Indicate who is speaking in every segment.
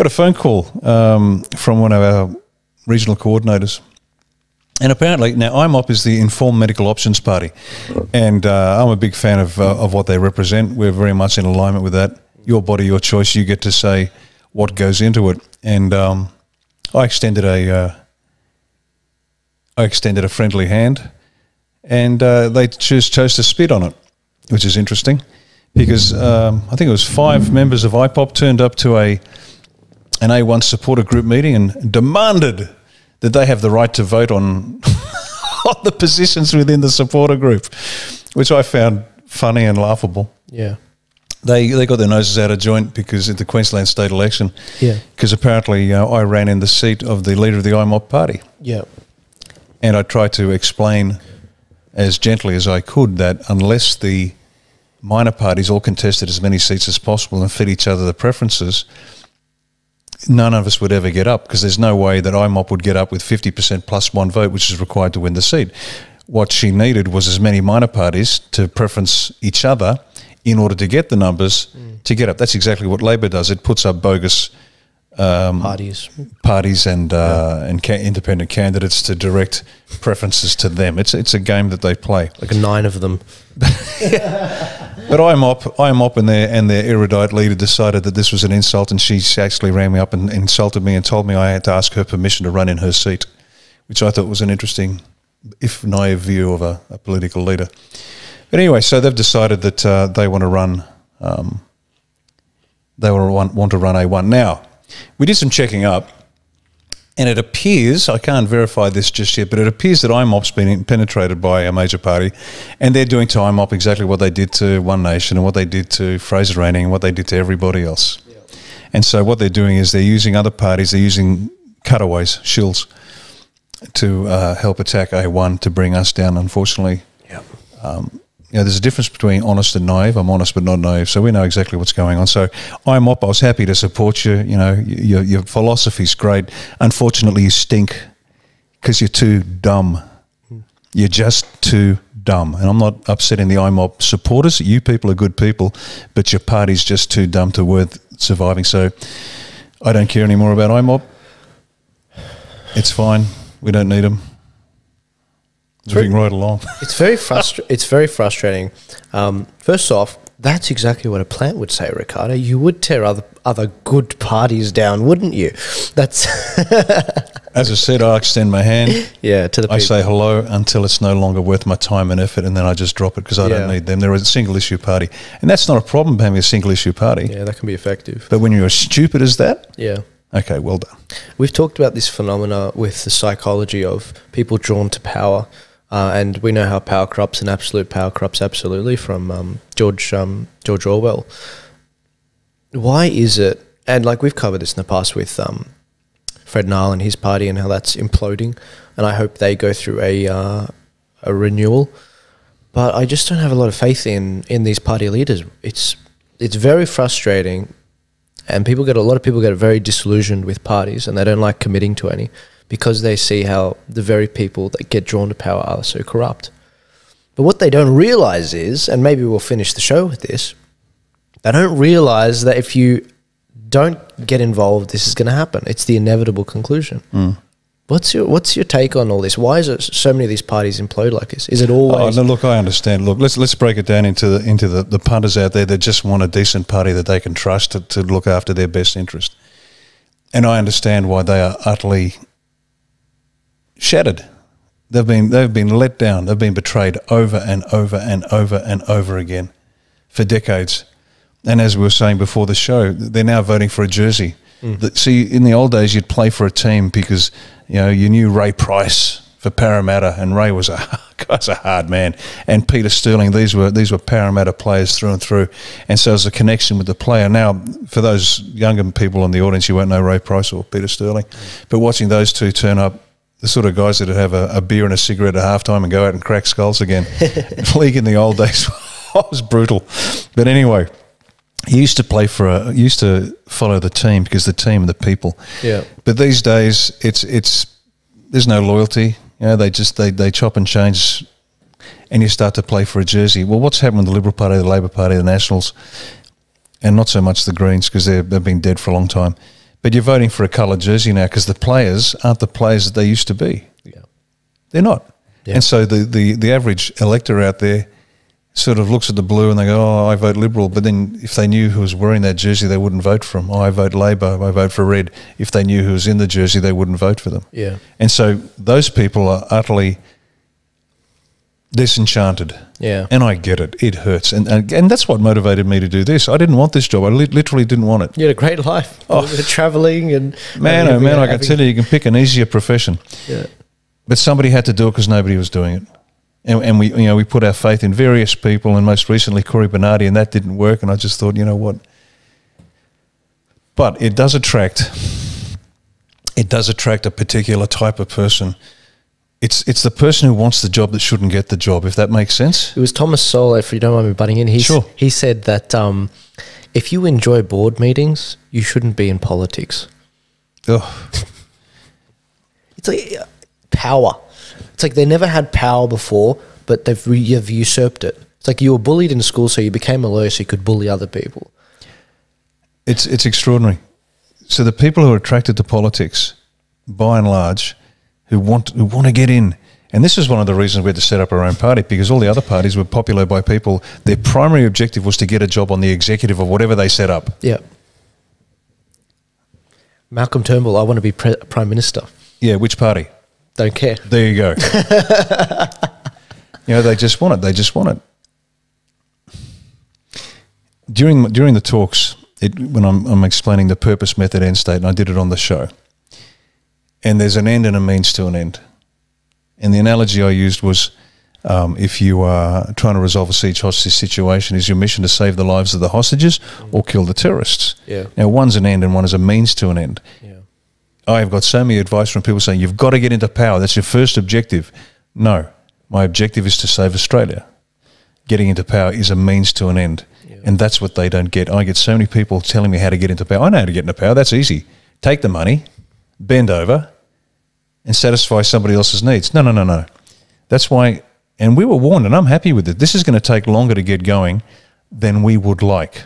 Speaker 1: got a phone call um, from one of our regional coordinators. And apparently, now IMOP is the Informed Medical Options Party, and uh, I'm a big fan of uh, of what they represent. We're very much in alignment with that. Your body, your choice. You get to say what goes into it. And um, I extended a uh, I extended a friendly hand, and uh, they chose chose to spit on it, which is interesting, because um, I think it was five members of IMOP turned up to a an A1 supporter group meeting and demanded that they have the right to vote on on the positions within the supporter group, which I found funny and laughable.
Speaker 2: Yeah.
Speaker 1: They they got their noses out of joint because at the Queensland state election,
Speaker 2: Yeah.
Speaker 1: because apparently uh, I ran in the seat of the leader of the IMOP party,
Speaker 2: Yeah.
Speaker 1: and I tried to explain as gently as I could that unless the minor parties all contested as many seats as possible and fed each other the preferences, none of us would ever get up because there's no way that IMOP would get up with 50% plus one vote, which is required to win the seat. What she needed was as many minor parties to preference each other in order to get the numbers mm. to get up. That's exactly what Labor does. It puts up bogus
Speaker 2: Parties.
Speaker 1: parties and uh, and ca- independent candidates to direct preferences to them. It's it's a game that they play.
Speaker 2: Like nine of them.
Speaker 1: But IMOP, IMOP and their and their erudite leader decided that this was an insult, and she actually ran me up and insulted me and told me I had to ask her permission to run in her seat, which I thought was an interesting, if naive view of a, a political leader. But anyway, so they've decided that uh, they want to run. Um, they want, want want to run A1 now. We did some checking up, and it appears I can't verify this just yet, but it appears that IMOP's been penetrated by a major party, and they're doing to IMOP exactly what they did to One Nation and what they did to Fraser Anning and what they did to everybody else. And so what they're doing is they're using other parties, they're using cutaways, shills, to uh, help attack A1 to bring us down. Unfortunately,
Speaker 2: Yeah.
Speaker 1: You know, there's a difference between honest and naive. I'm honest but not naive, so we know exactly what's going on. So IMOP. I was happy to support you. You know, your your philosophy's great. Unfortunately, you stink because you're too dumb. You're just too dumb. And I'm not upsetting the IMOP supporters. You people are good people, but your party's just too dumb to worth surviving. So I don't care anymore about IMOP. It's fine. We don't need them. Moving right along.
Speaker 2: It's very frustra- It's very frustrating. Um, first off, that's exactly what a plant would say, Riccardo. You would tear other other good parties down, wouldn't you? That's
Speaker 1: As I said, I extend my hand.
Speaker 2: yeah. To the
Speaker 1: I
Speaker 2: people.
Speaker 1: say hello until it's no longer worth my time and effort, and then I just drop it because I
Speaker 2: Yeah.
Speaker 1: don't need them. They're a single issue party, and that's not a problem having a single issue party.
Speaker 2: yeah, that can be effective.
Speaker 1: But when you're as stupid as that,
Speaker 2: Yeah.
Speaker 1: okay, well done.
Speaker 2: We've talked about this phenomena with the psychology of people drawn to power, uh, and we know how power corrupts and absolute power corrupts absolutely from um, George um, George Orwell. Why is it? And like we've covered this in the past with um, Fred Nile and his party and how that's imploding, and I hope they go through a uh, a renewal. But I just don't have a lot of faith in in these party leaders. It's it's very frustrating and people get a lot of people get very disillusioned with parties and they don't like committing to any because they see how the very people that get drawn to power are so corrupt. But what they don't realize is, and maybe we'll finish the show with this, they don't realize that if you don't get involved, this is going to happen. It's the inevitable conclusion. Mm. What's your What's your take on all this? Why is it so many of these parties implode like this? Is it
Speaker 1: Oh,
Speaker 2: always?
Speaker 1: no, look, I understand. Look, let's let's break it down into the into the, the punters out there that just want a decent party that they can trust to, to look after their best interest. And I understand why they are utterly shattered. They've been they've been let down. They've been betrayed over and over and over and over again for decades. And as we were saying before the show, they're now voting for a jersey. Hmm. That, see, in the old days, you'd play for a team because you know you knew Ray Price for Parramatta, and Ray was a guy's a hard man, and Peter Sterling. These were these were Parramatta players through and through, and so there's a connection with the player. Now, for those younger people in the audience, you won't know Ray Price or Peter Sterling, but watching those two turn up. The sort of guys that would have a, a beer and a cigarette at halftime and go out and crack skulls again. League in the old days was brutal. But anyway, he used to play for a used to follow the team because the team and the people.
Speaker 2: Yeah.
Speaker 1: But these days it's it's there's no loyalty. You know, they just they, they chop and change and you start to play for a jersey. Well what's happened with the Liberal Party, the Labor Party, the Nationals and not so much the Greens because they've been dead for a long time. But you're voting for a coloured jersey now because the players aren't the players that they used to be.
Speaker 2: Yeah.
Speaker 1: They're not.
Speaker 2: Yeah.
Speaker 1: And so the, the, the average elector out there sort of looks at the blue and they go, oh, I vote Liberal. But then if they knew who was wearing that jersey, they wouldn't vote for them. Oh, I vote Labor. I vote for Red. If they knew who was in the jersey, they wouldn't vote for them.
Speaker 2: Yeah.
Speaker 1: And so those people are utterly disenchanted.
Speaker 2: Yeah.
Speaker 1: And I get it. It hurts. And, and, and that's what motivated me to do this. I didn't want this job. I li- literally didn't want it.
Speaker 2: You had a great life. Oh. Traveling and
Speaker 1: Man, oh man, I can tell you, you can pick an easier profession.
Speaker 2: Yeah.
Speaker 1: But somebody had to do it because nobody was doing it. And, and we, you know, we put our faith in various people, and most recently Cory Bernardi, and that didn't work. And I just thought, you know what? But it does attract. It does attract a particular type of person. It's it's the person who wants the job that shouldn't get the job. If that makes sense.
Speaker 2: It was Thomas Sowell, if you don't mind me butting in. He
Speaker 1: Sure.
Speaker 2: He said that um, if you enjoy board meetings, you shouldn't be in politics.
Speaker 1: Ugh.
Speaker 2: It's like uh, power. It's like they never had power before, but they've re- you've usurped it. It's like you were bullied in school, so you became a lawyer so you could bully other people.
Speaker 1: It's it's extraordinary. So the people who are attracted to politics, by and large, who want who want to get in, and this is one of the reasons we had to set up our own party because all the other parties were popular by people. Their primary objective was to get a job on the executive of whatever they set up.
Speaker 2: Yeah. Malcolm Turnbull, I want to be pre- prime minister.
Speaker 1: Yeah, which party?
Speaker 2: Don't care.
Speaker 1: There you go. you know, they just want it. They just want it. During during the talks, it, when I'm, I'm explaining the purpose, method, end state, and I did it on the show. And there's an end and a means to an end. And the analogy I used was, um, if you are trying to resolve a siege hostage situation, is your mission to save the lives of the hostages or kill the terrorists?
Speaker 2: Yeah.
Speaker 1: Now, one's an end and one is a means to an end.
Speaker 2: Yeah.
Speaker 1: I've got so many advice from people saying you've got to get into power. That's your first objective. No, my objective is to save Australia. Getting into power is a means to an end, and that's what they don't get. I get so many people telling me how to get into power. I know how to get into power. That's easy. Take the money, bend over, and satisfy somebody else's needs. No, no, no, no. That's why. And we were warned, and I'm happy with it. This is going to take longer to get going than we would like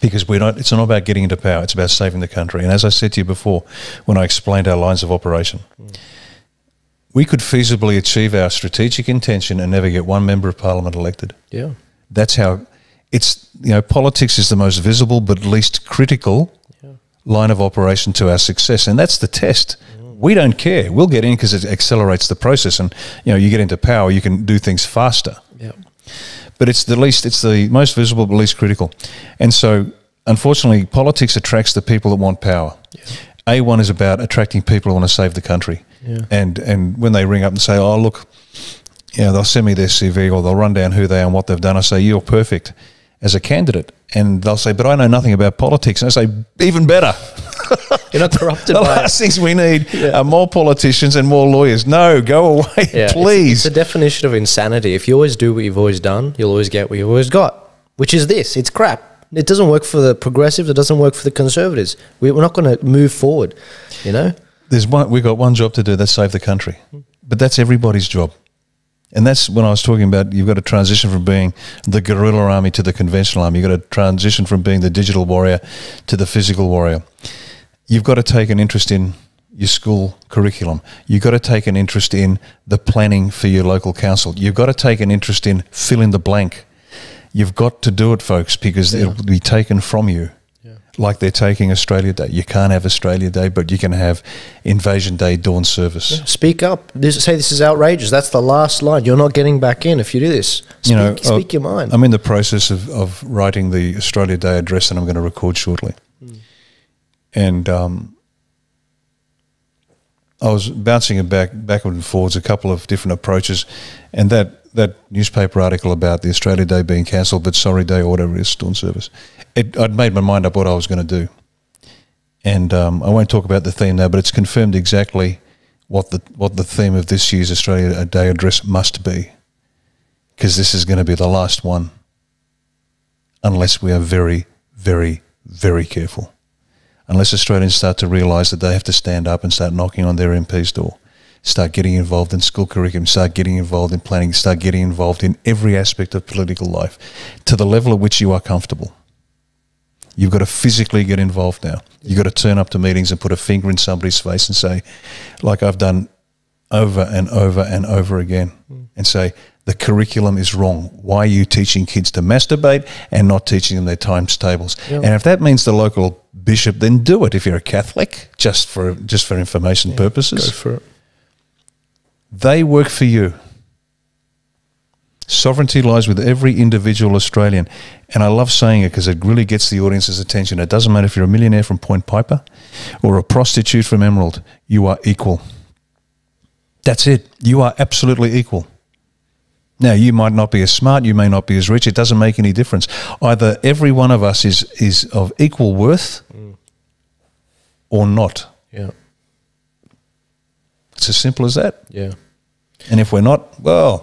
Speaker 1: because we don't. It's not about getting into power. It's about saving the country. And as I said to you before, when I explained our lines of operation, we could feasibly achieve our strategic intention and never get one member of parliament elected.
Speaker 2: Yeah.
Speaker 1: That's how it's. You know, politics is the most visible but least critical line of operation to our success, and that's the test. We don't care. We'll get in because it accelerates the process, and you know, you get into power, you can do things faster
Speaker 2: Yeah.
Speaker 1: but it's the least, it's the most visible but least critical. And so, unfortunately, politics attracts the people that want power. A one is about attracting people who want to save the country.
Speaker 2: Yeah.
Speaker 1: And and when they ring up and say, "Oh, look," you know, they'll send me their CV or they'll run down who they are and what they've done. I say, "You're perfect as a candidate," and they'll say, "But I know nothing about politics." And I say, "Even better."
Speaker 2: You're not corrupted
Speaker 1: the
Speaker 2: by it.
Speaker 1: last things we need are more politicians and more lawyers. No, go away,
Speaker 2: Yeah, it's-
Speaker 1: please.
Speaker 2: It's, the definition of insanity. If you always do what you've always done, you'll always get what you've always got, which is this. It's crap. It doesn't work for the progressives. It doesn't work for the conservatives. We, we're not going to move forward, you know?
Speaker 1: there's one we've got one job to do that's save the country but that's everybody's job and that's when i was talking about you've got to transition from being the guerrilla army to the conventional army. You've got to transition from being the digital warrior to the physical warrior. You've got to take an interest in your school curriculum. You've got to take an interest in the planning for your local council. You've got to take an interest in fill in the blank. You've got to do it folks because it'll be taken from you like they're taking Australia Day. You can't have Australia Day, but you can have Invasion Day dawn service.
Speaker 2: Speak up. This, say this is outrageous. That's the last line. You're not getting back in if you do this. Speak,
Speaker 1: you know,
Speaker 2: speak
Speaker 1: uh,
Speaker 2: your mind.
Speaker 1: I'm in the process of, of writing the Australia Day address that I'm going to record shortly. And um, I was bouncing it back backward and forwards, a couple of different approaches, and that, that newspaper article about the Australia Day being cancelled, but sorry day or whatever it is, dawn service. It, I'd made my mind up what I was going to do, and um, I won't talk about the theme now, but it's confirmed exactly what the what the theme of this year's Australia Day address must be, because this is going to be the last one, unless we are very, very, very careful unless Australians start to realise that they have to stand up and start knocking on their MP's door, start getting involved in school curriculum, start getting involved in planning, start getting involved in every aspect of political life to the level at which you are comfortable. You've got to physically get involved now. You've got to turn up to meetings and put a finger in somebody's face and say, like I've done over and over and over again, mm. and say, the curriculum is wrong. Why are you teaching kids to masturbate and not teaching them their times tables?
Speaker 2: Yeah.
Speaker 1: And if that means the local bishop, then do it. If you're a Catholic, just for just for information
Speaker 2: Go
Speaker 1: purposes,
Speaker 2: for it.
Speaker 1: they work for you. Sovereignty lies with every individual Australian. And I love saying it because it really gets the audience's attention. It doesn't matter if you're a millionaire from Point Piper or a prostitute from Emerald, you are equal. That's it. You are absolutely equal. Now, you might not be as smart, you may not be as rich, it doesn't make any difference. Either every one of us is, is of equal worth mm. or not.
Speaker 2: Yeah.
Speaker 1: It's as simple as that.
Speaker 2: Yeah.
Speaker 1: And if we're not, well,